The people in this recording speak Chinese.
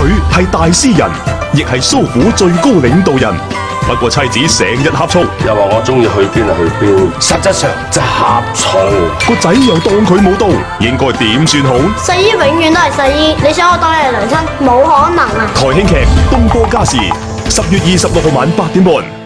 佢系大诗人，亦系苏府最高领导人。不过妻子成日呷醋，又话我中意去边就去边。实质上就呷醋，个仔又当佢冇到，应该点算好？世姨永远都系世姨，你想我当你娘亲，冇可能啊！台庆剧《东坡家事》，十月二十六号晚八点半。